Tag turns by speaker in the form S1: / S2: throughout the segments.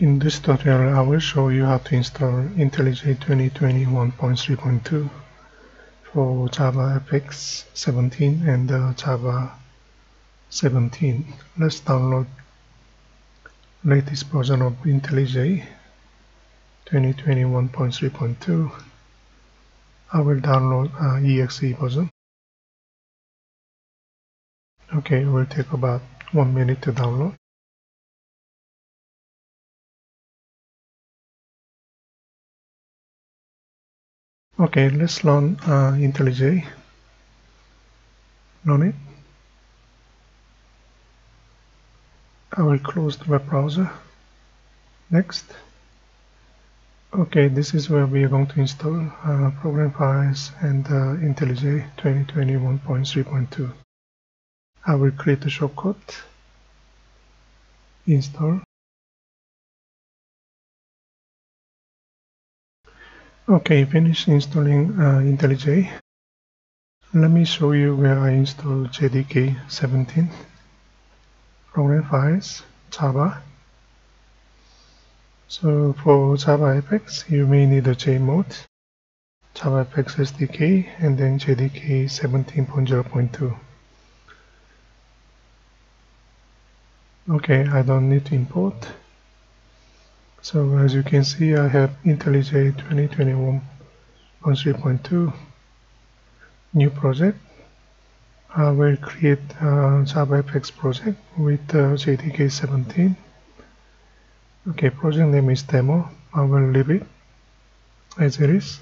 S1: In this tutorial, I will show you how to install IntelliJ 2021.3.2 for Java FX 17 and uh, Java 17. Let's download latest version of IntelliJ 2021.3.2. I will download uh, exe version. Okay, it will take about one minute to download. Okay, let's learn uh, IntelliJ. Learn it. I will close the web browser. Next. Okay, this is where we are going to install uh, program files and uh, IntelliJ 2021.3.2. I will create a shortcut. Install. Okay, finish installing uh, IntelliJ. Let me show you where I install JDK 17. Program files, Java. So for Java FX, you may need a JMod, Java FX SDK, and then JDK 17.0.2. Okay, I don't need to import. So as you can see, I have IntelliJ 2021.3.2 new project. I will create a Java FX project with uh, JDK 17. Okay, project name is demo. I will leave it as it is.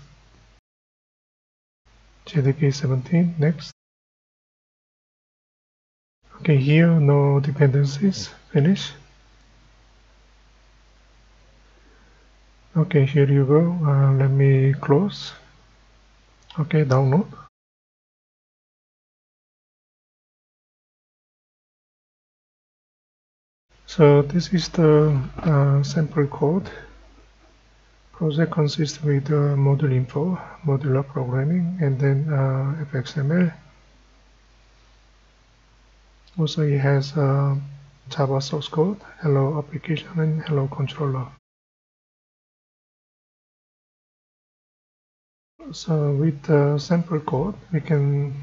S1: JDK 17, next. Okay, here no dependencies, finish. Okay here you go. Uh, let me close. Okay download. So this is the uh, sample code. Project consists with uh, module info modular programming and then uh, fxml. Also it has uh, java source code hello application and hello controller so with the sample code we can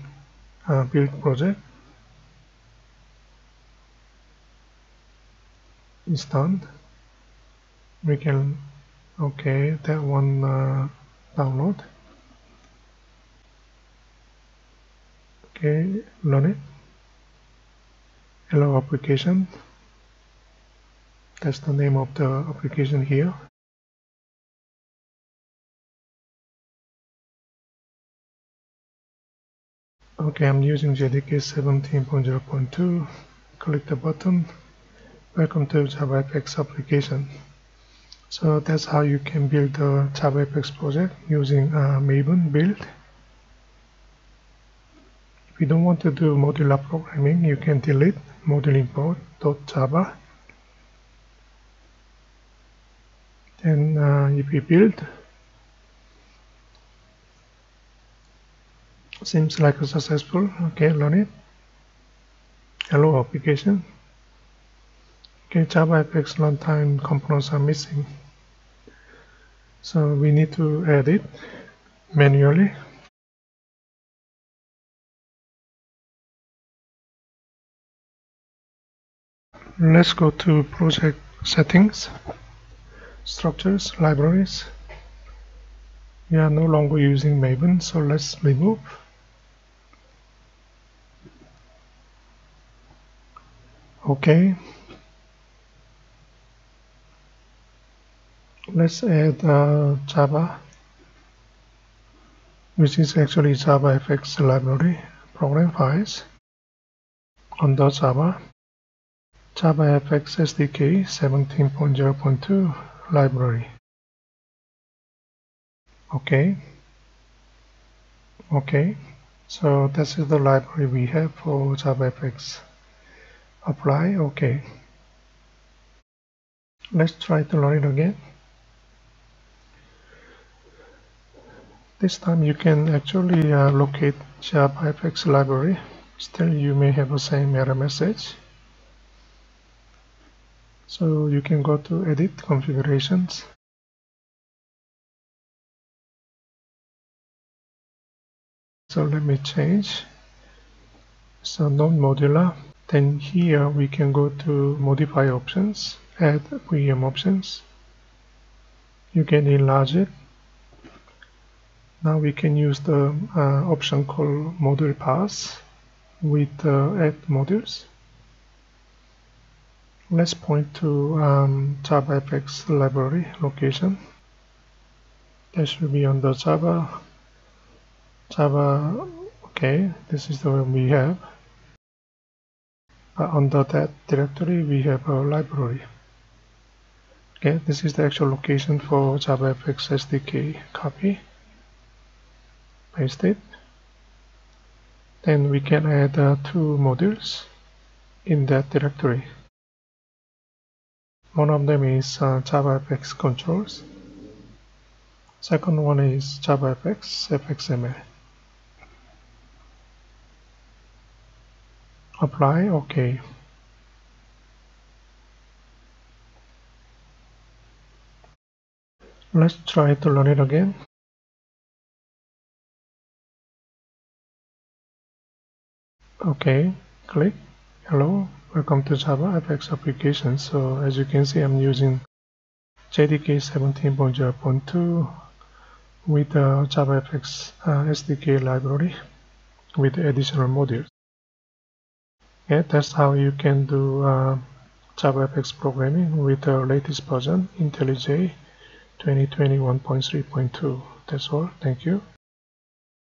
S1: uh, build project. Instant we can okay that one uh, download. Okay run it. Hello application. That's the name of the application here Okay, I'm using JDK 17.0.2. Click the button. Welcome to JavaFX application. So that's how you can build a JavaFX project using uh, Maven build. If you don't want to do modular programming, you can delete module import.java. Then uh, if you build seems like a successful okay learn it hello application. Okay java runtime components are missing. So we need to add it manually. Let's go to project settings structures libraries. We are no longer using maven so let's remove okay. Let's add uh, Java which is actually Java FX library program files under Java. Java FX SDK 17.0.2 library. Okay. Okay. So this is the library we have for Java FX apply OK let's try to load it again. This time you can actually uh, locate JavaFX library. Still you may have the same error message. So you can go to edit configurations. So let me change. So non-modular then here we can go to modify options add VM options. You can enlarge it. Now we can use the uh, option called module path with uh, add modules. Let's point to um, JavaFX library location. That should be under Java. Java okay this is the one we have under that directory we have a library. Okay this is the actual location for JavaFX SDK copy. Paste it. Then we can add uh, two modules in that directory. One of them is uh, JavaFX controls. Second one is JavaFX FXML apply OK let's try to run it again. Okay click. Hello welcome to Java FX application. So as you can see I'm using JDK 17.0.2 with the JavaFX uh, SDK library with additional modules yeah that's how you can do uh, JavaFX programming with the latest version IntelliJ 2021.3.2 that's all. Thank you